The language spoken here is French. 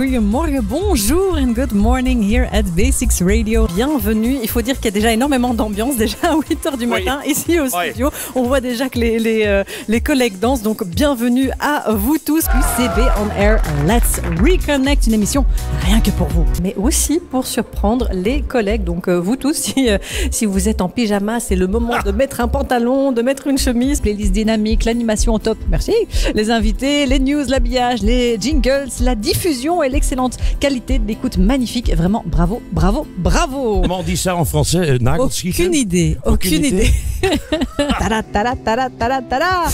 Goedemorgen, bonjour and good morning here at Basics Radio. Bienvenue. Il faut dire qu'il y a déjà énormément d'ambiance déjà à 8h du matin ici au studio. On voit déjà que les, les, euh, les collègues dansent. Donc bienvenue à vous tous. UCB on Air, Let's Reconnect, une émission rien que pour vous, mais aussi pour surprendre les collègues. Donc euh, vous tous, si, euh, si vous êtes en pyjama, c'est le moment de mettre un pantalon, de mettre une chemise, playlist dynamique, l'animation au top. Merci. Les invités, les news, l'habillage, les jingles, la diffusion et l'excellente qualité de l'écoute magnifique. Vraiment, bravo, bravo, bravo. Comment on dit ça en français euh, Aucune idée, aucune, Aucune idée. idée. tada, tada, tada, tada, tada.